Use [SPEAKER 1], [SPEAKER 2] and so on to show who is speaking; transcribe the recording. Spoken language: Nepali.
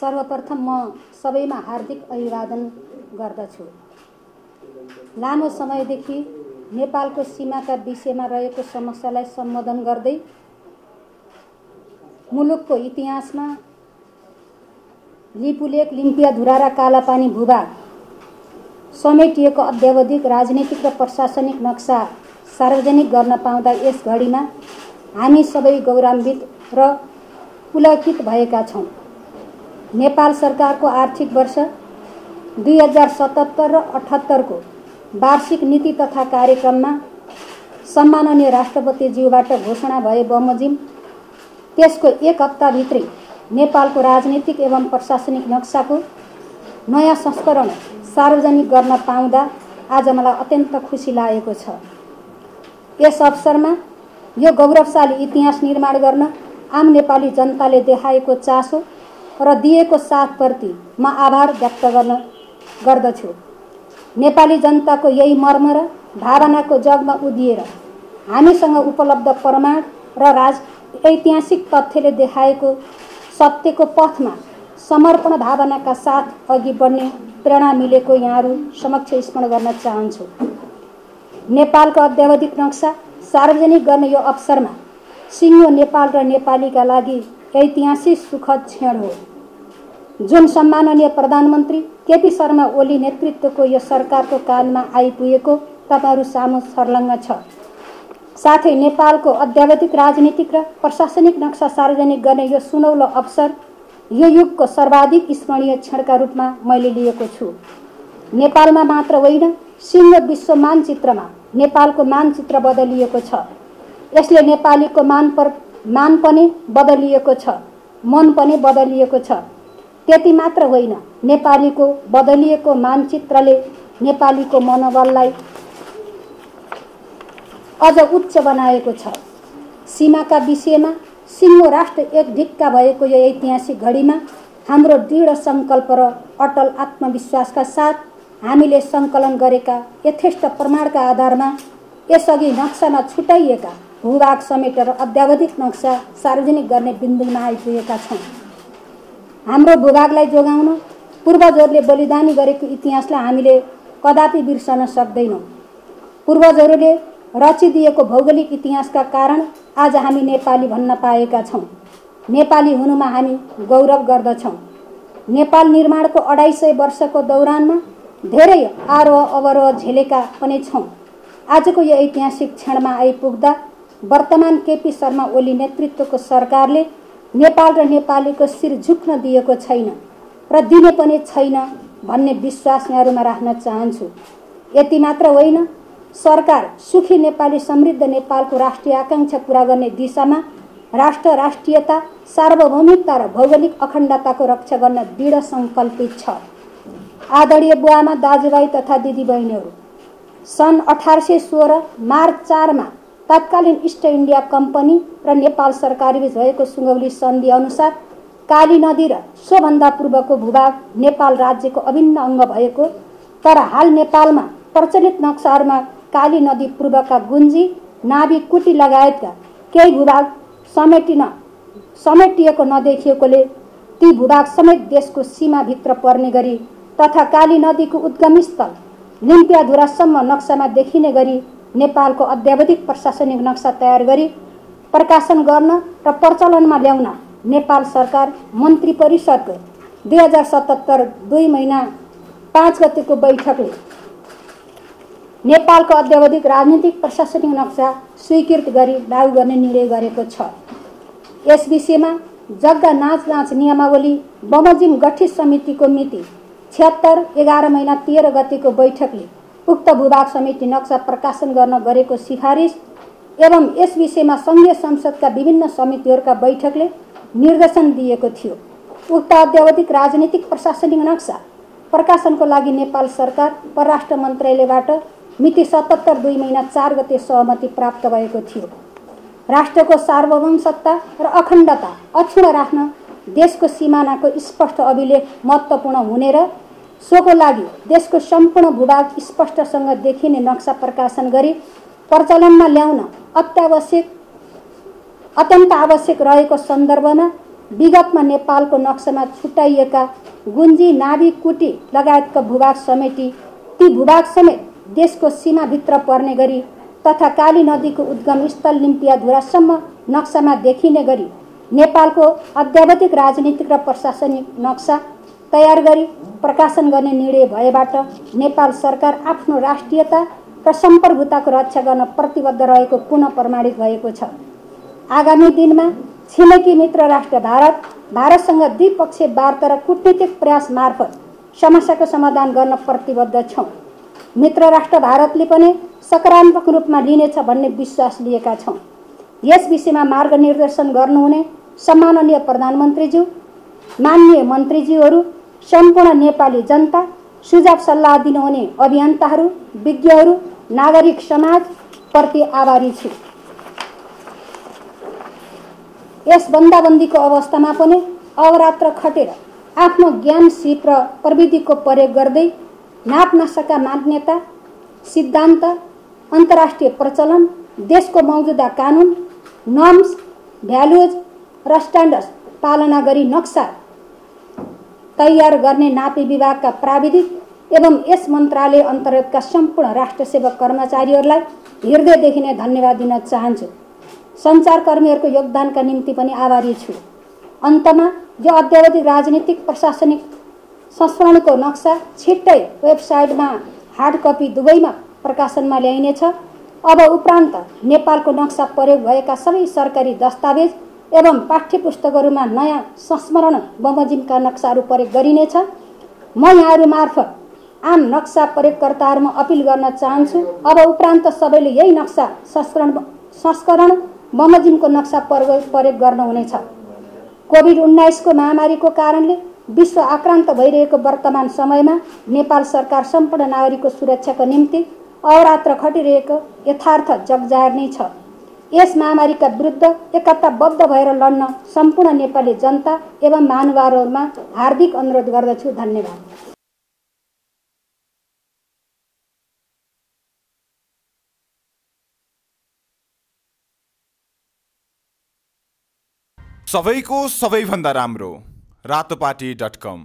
[SPEAKER 1] सर्वप्रथम म सबैमा हार्दिक अभिवादन गर्दछु। लामो समयदेखि नेपालको सीमाका विषयमा रहेको समस्यालाई सम्बोधन गर्दै मुलुकको इतिहासमा लिपुलेक लिम्पियाधुरा र कालापानी भूभाग समेटिएको अध्यावधिक राजनीतिक र प्रशासनिक नक्सा सार्वजनिक गर्न पाउँदा यस घडीमा हामी सबै गौरवान्वित र पुलकित भएका छौँ। नेपाल सरकारको आर्थिक वर्ष दुई हजार सतहत्तर र अठहत्तरको वार्षिक नीति तथा कार्यक्रममा सम्माननीय राष्ट्रपतिज्यूबाट घोषणा भए बमोजिम। त्यसको एक हप्ताभित्रै नेपालको राजनीतिक एवं प्रशासनिक नक्साको नयाँ संस्करण सार्वजनिक गर्न पाउँदा आज मलाई अत्यन्त खुसी लागेको छ। यस अवसरमा यो गौरवशाली इतिहास निर्माण गर्न आम नेपाली जनताले देखाएको चासो र दिएको साथप्रति म आभार व्यक्त गर्न गर्दछु। नेपाली जनताको यही मर्म र भावनाको जगमा उदिएर हामीसँग उपलब्ध प्रमाण र राज ऐतिहासिक तथ्यले देखाएको सत्यको पथमा समर्पण भावनाका साथ अघि बढ्ने प्रेरणा मिलेको यहाँहरू समक्ष स्मरण गर्न चाहन्छु। नेपालको अध्यावधिक नक्सा सार्वजनिक गर्ने यो अवसरमा सिङ्गो नेपाल र नेपालीका लागि ऐतिहासिक सुखद क्षण हो। जुन सम्माननीय प्रधानमन्त्री केपी शर्मा ओली नेतृत्वको यो सरकारको कालमा आइपुगेको तपाईँहरू सामु सर्लङ्ग छ। साथै नेपालको अध्यावधिक राजनीतिक र प्रशासनिक नक्सा सार्वजनिक गर्ने यो सुनौलो अवसर यो युगको सर्वाधिक स्मरणीय क्षणका रूपमा मैले लिएको छु। नेपालमा मात्र होइन सिङ्गो विश्व मानचित्रमा नेपालको मानचित्र बदलिएको छ। यसले नेपालीको मान पर मान पनि बदलिएको छ मन पनि बदलिएको छ। त्यति मात्र होइन नेपालीको बदलिएको मानचित्रले नेपालीको मनोबललाई अझ उच्च बनाएको छ। सीमाका विषयमा सिङ्गो राष्ट्र एक ढिक्का भएको यो ऐतिहासिक घडीमा हाम्रो दृढ सङ्कल्प र अटल आत्मविश्वासका साथ हामीले सङ्कलन गरेका यथेष्ट प्रमाणका आधारमा यसअघि नक्सामा छुट्याइएका भूभाग समेटेर अध्यावधिक नक्सा सार्वजनिक गर्ने बिन्दुमा आइपुगेका छौँ हाम्रो भूभागलाई जोगाउन पूर्वजहरूले बलिदानी गरेको इतिहासलाई हामीले कदापि बिर्सन सक्दैनौँ। पूर्वजहरूले रचिदिएको भौगोलिक इतिहासका कारण आज हामी नेपाली भन्न पाएका छौँ। नेपाली हुनुमा हामी गौरव गर्दछौँ। नेपाल निर्माणको अढाई सय वर्षको दौरानमा धेरै आरोह अवरोह झेलेका पनि छौँ। आजको यो ऐतिहासिक क्षणमा आइपुग्दा वर्तमान केपी शर्मा ओली नेतृत्वको सरकारले नेपाल र नेपालीको शिर झुक्न दिएको छैन र दिने पनि छैन भन्ने विश्वास यहाँहरूमा राख्न चाहन्छु। यति मात्र होइन सरकार सुखी नेपाली समृद्ध नेपालको राष्ट्रिय आकाङ्क्षा पुरा गर्ने दिशामा राष्ट्र राष्ट्रियता सार्वभौमिकता र भौगोलिक अखण्डताको रक्षा गर्न दृढ सङ्कल्पित छ। आदरणीय बुवामा दाजुभाइ तथा दिदीबहिनीहरू सन् अठार सय सोह्र मार्च चारमा तत्कालीन इस्ट इन्डिया कम्पनी र नेपाल सरकारबीच भएको सुगौली सन्धि अनुसार काली नदी र सोभन्दा पूर्वको भूभाग नेपाल राज्यको अभिन्न अङ्ग भएको तर हाल नेपालमा प्रचलित नक्साहरूमा काली नदी पूर्वका गुन्जी नाभि कुटी लगायतका केही भूभाग समेटिन समेटिएको नदेखिएकोले ती भूभाग समेत देशको सीमाभित्र पर्ने गरी तथा काली नदीको उद्गम स्थल लिम्पियाधुरासम्म नक्सामा देखिने गरी नेपालको अध्यावधिक प्रशासनिक नक्सा तयार गरी प्रकाशन गर्न र प्रचलनमा ल्याउन नेपाल सरकार मन्त्री परिषदको दुई हजार सतहत्तर दुई महिना पाँच गतिको बैठकले नेपालको अध्यावधिक राजनीतिक प्रशासनिक नक्सा स्वीकृत गरी लागू गर्ने निर्णय गरेको छ। यस विषयमा जग्गा नाच नाच नियमावली बमोजिम गठित समितिको मिति छिहत्तर एघार महिना तेह्र गतिको बैठकले उक्त भूभाग समिति नक्सा प्रकाशन गर्न गरेको सिफारिस एवं यस विषयमा सङ्घीय संसदका विभिन्न समितिहरूका बैठकले निर्देशन दिएको थियो। उक्त अध्यावधिक राजनीतिक प्रशासनिक नक्सा प्रकाशनको लागि नेपाल सरकार परराष्ट्र मन्त्रालयबाट मिति सतहत्तर दुई महिना चार गते सहमति प्राप्त भएको थियो। राष्ट्रको सार्वभौम सत्ता र अखण्डता अक्षुण राख्न देशको सिमानाको स्पष्ट अभिलेख महत्त्वपूर्ण हुने र सोको लागि देशको सम्पूर्ण भूभाग स्पष्टसँग देखिने नक्सा प्रकाशन गरी प्रचलनमा ल्याउन अत्यावश्यक अत्यन्त आवश्यक रहेको सन्दर्भमा विगतमा नेपालको नक्सामा छुट्याइएका गुन्जी नाभि कुटी लगायतका भूभाग समेटी ती भूभाग समेत देशको सीमाभित्र पर्ने गरी तथा काली नदीको उद्गम स्थल लिम्पियाधुरासम्म नक्सामा देखिने गरी नेपालको अध्यावधिक राजनीतिक र प्रशासनिक नक्सा तयार गरी प्रकाशन गर्ने निर्णय भएबाट नेपाल सरकार आफ्नो राष्ट्रियता र सम्प्रभुताको रक्षा गर्न प्रतिबद्ध रहेको पुनः प्रमाणित भएको छ। आगामी दिनमा छिमेकी मित्र राष्ट्र भारत भारतसँग द्विपक्षीय वार्ता र कुटनीतिक प्रयास मार्फत समस्याको समाधान गर्न प्रतिबद्ध छौँ। मित्र राष्ट्र भारतले पनि सकारात्मक रूपमा लिनेछ भन्ने विश्वास लिएका छौँ। यस विषयमा मार्गनिर्देशन गर्नुहुने सम्माननीय प्रधानमन्त्रीज्यू मान्य मन्त्रीज्यूहरू सम्पूर्ण नेपाली जनता सुझाव सल्लाह दिनुहुने अभियन्ताहरू विज्ञहरू नागरिक समाजप्रति आभारी छु। यस बन्दाबन्दीको अवस्थामा पनि अवरात्र खटेर आफ्नो ज्ञान सिप र प्रविधिको प्रयोग गर्दै नाप नसका मान्यता सिद्धान्त अन्तर्राष्ट्रिय प्रचलन देशको मौजुदा कानुन नर्म्स भ्यालुज र स्ट्यान्डर्ड्स पालना गरी नक्सा तयार गर्ने नापी विभागका प्राविधिक एवं यस मन्त्रालय अन्तर्गतका सम्पूर्ण राष्ट्र सेवक कर्मचारीहरूलाई हृदयदेखि नै धन्यवाद दिन चाहन्छु। सञ्चारकर्मीहरूको योगदानका निम्ति पनि आभारी छु। अन्तमा जो अध्यावधिक राजनीतिक प्रशासनिक संस्करणको नक्सा छिट्टै वेबसाइटमा हार्ड कपी दुवैमा प्रकाशनमा ल्याइनेछ। अब उपरान्त नेपालको नक्सा प्रयोग भएका सबै सरकारी दस्तावेज एवं पाठ्य पुस्तकहरूमा नयाँ संस्मरण बमोजिमका नक्साहरू प्रयोग गरिनेछ। म यहाँहरू मार्फत आम नक्सा प्रयोगकर्ताहरूमा अपिल गर्न चाहन्छु अब उपरान्त सबैले यही नक्सा संस्करण संस्करण बमोजिमको नक्सा प्रयोग प्रयोग गर्नुहुनेछ। कोभिड उन्नाइसको महामारीको कारणले विश्व आक्रान्त भइरहेको वर्तमान समयमा नेपाल सरकार सम्पूर्ण नागरिकको सुरक्षाको निम्ति अवरात्र खटिरहेको यथार्थ जगजाहेर नै छ। यस महामारीका विरुद्ध एकताबद्ध भएर लड्न सम्पूर्ण नेपाली जनता एवं महानुभावहरूमा हार्दिक अनुरोध गर्दछु। धन्यवाद।
[SPEAKER 2] सबैको सबैभन्दा राम्रो। Ratopati dot com.